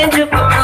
dentro.